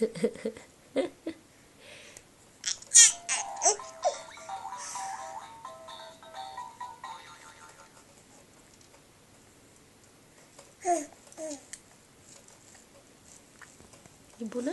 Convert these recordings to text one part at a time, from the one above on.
你不能？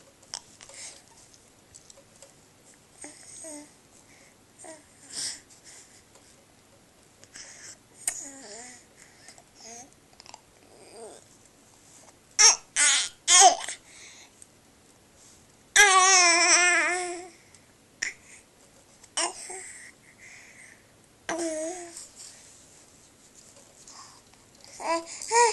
Hey, hey.